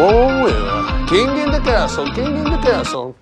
oh, yeah. King in the castle, king in the castle.